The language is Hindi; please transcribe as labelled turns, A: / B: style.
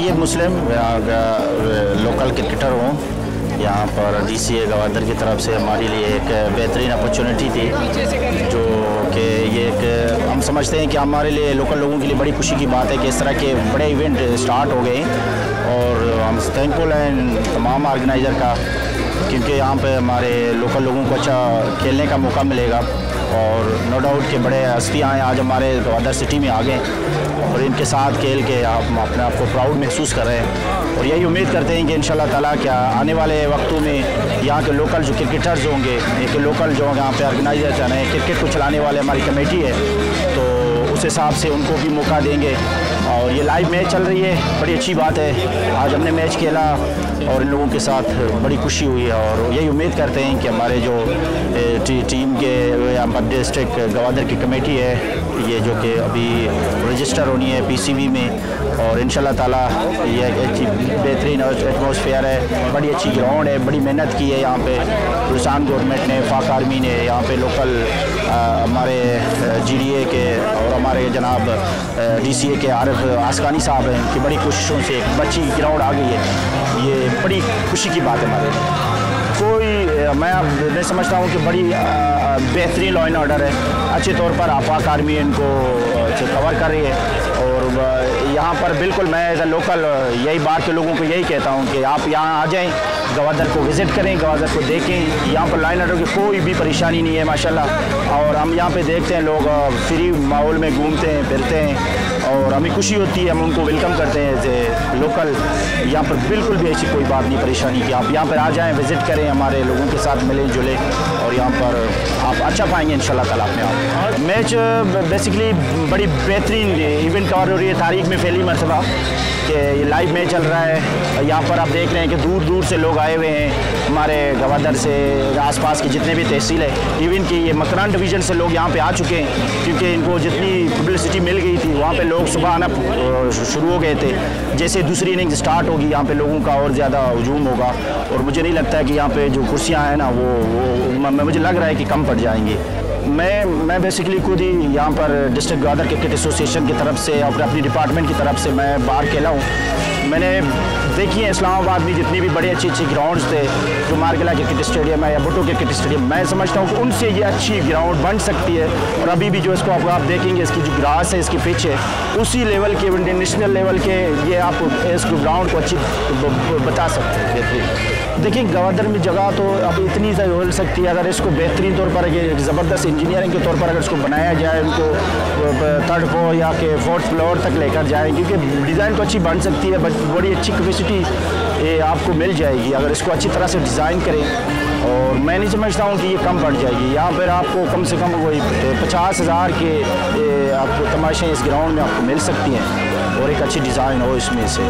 A: ये मुस्लिम लोकल क्रिकेटर हूँ। यहाँ पर डी सी ए गवादर की तरफ़ से हमारे लिए एक बेहतरीन अपॉर्चुनिटी थी, जो कि ये एक, हम समझते हैं कि हमारे लिए लोकल लोगों के लिए बड़ी खुशी की बात है कि इस तरह के बड़े इवेंट स्टार्ट हो गए और हम थैंकफुल हैं तमाम ऑर्गेनाइज़र का, क्योंकि यहाँ पे हमारे लोकल लोगों को अच्छा खेलने का मौका मिलेगा। और नो डाउट के बड़े हस्तियाँ आज हमारे गवादर सिटी में आ गए और इनके साथ खेल के आप अपने आप को प्राउड महसूस कर रहे हैं। और यही उम्मीद करते हैं कि इन ताला क्या आने वाले वक्तों में यहाँ के लोकल जो क्रिकेटर्स होंगे एक लोकल जो यहाँ पे ऑर्गेनाइजर हैं क्रिकेट को चलाने वाले हमारी कमेटी है तो उस हिसाब से उनको भी मौका देंगे। और ये लाइव मैच चल रही है, बड़ी अच्छी बात है। आज हमने मैच खेला और इन लोगों के साथ बड़ी खुशी हुई है और यही उम्मीद करते हैं कि हमारे जो टी, टीम के डिस्ट्रिक्ट गवादर की कमेटी है ये जो कि अभी रजिस्टर होनी है पीसीबी में और इन ताला ये अच्छी बेहतरीन एटमोसफेयर है बड़ी अच्छी ग्राउंड है बड़ी मेहनत की है यहाँ पे हिंदुस्तान गवर्नमेंट ने फाक आर्मी ने यहाँ पे लोकल हमारे जीडीए के और हमारे जनाब डीसीए के आरफ आसकानी साहब हैं। कि बड़ी कोशिशों से एक बच्ची ग्राउंड आ गई है। ये बड़ी खुशी की बात है हमारे कोई मैं मैं समझता हूँ कि बड़ी बेहतरीन लॉ एंड ऑर्डर है। अच्छे तौर पर आफाक आर्मी इनको कवर कर रही है। और यहाँ पर बिल्कुल मैं एज ए लोकल यही बात के लोगों को यही कहता हूँ कि आप यहाँ आ जाएँ, गवादर को विज़िट करें, गवादर को देखें। यहाँ पर लाइन ऑर्डर की कोई भी परेशानी नहीं है, माशाल्लाह। और हम यहाँ पे देखते हैं लोग फ्री माहौल में घूमते हैं, फिरते हैं। और हमें खुशी होती है, हम उनको वेलकम करते हैं एज ए लोकल यहाँ पर बिल्कुल भी ऐसी कोई बात नहीं, परेशानी की। आप यहाँ पर आ जाएँ विज़िट करें, हमारे लोगों के साथ मिलें, जुलें और यहाँ पर आप अच्छा पाएँगे इन ताला अपने आप। मैच बेसिकली बड़ी बेहतरीन इवेंट कवर हो रही है तारीख में पहली मरतबा कि ये लाइव मैच चल रहा है। यहाँ पर आप देख रहे हैं कि दूर दूर से लोग आए हुए हैं, हमारे गवादर से आसपास के जितने भी तहसील है। इवन कि ये मकरान डिवीज़न से लोग यहाँ पे आ चुके हैं, क्योंकि इनको जितनी पब्लिसिटी मिल गई थी, वहाँ पे लोग सुबह आना शुरू हो गए थे। जैसे दूसरी इनिंग स्टार्ट होगी, यहाँ पे लोगों का और ज़्यादा हजूम होगा। और मुझे नहीं लगता है कि यहाँ पे जो कुर्सियाँ हैं ना, वो वो मुझे लग रहा है कि कम पड़ जाएँगी। मैं मैं बेसिकली खुद ही यहाँ पर डिस्ट्रिक्ट ग्वादर क्रिकेट एसोसिएशन की तरफ़ से और अपनी डिपार्टमेंट की तरफ़ से मैं बाहर खेला हूँ। मैंने देखी है इस्लामाबाद में जितनी भी बड़ी अच्छी अच्छी ग्राउंड्स थे जो मारगला क्रिकेट स्टेडियम है या भुटो क्रिकेट स्टेडियम मैं समझता हूँ कि उनसे ये अच्छी ग्राउंड बन सकती है। और अभी भी जो इसको आप, आप देखेंगे इसकी जो ग्रास है इसकी पिच है उसी लेवल के इंटरनेशनल लेवल के ये आप इस ग्राउंड को अच्छी बता सकते हैं। देखिए, गवादर में जगह तो अब इतनी सा हो सकती है। अगर इसको बेहतरीन तौर पर ज़बरदस्त इंजीनियरिंग के तौर पर अगर इसको बनाया जाए, उनको थर्ड फ्लोर या के फोर्थ फ्लोर तक लेकर जाए, क्योंकि डिज़ाइन तो अच्छी बन सकती है बट बड़ी अच्छी कैपेसिटी ये आपको मिल जाएगी अगर इसको अच्छी तरह से डिज़ाइन करें। और मैं नहीं समझता हूँ कि ये कम पड़ जाएगी। यहाँ पर आपको कम से कम वही पचास हज़ार के आपको तमाशें इस ग्राउंड में आपको मिल सकती हैं, और एक अच्छी डिज़ाइन हो इसमें से।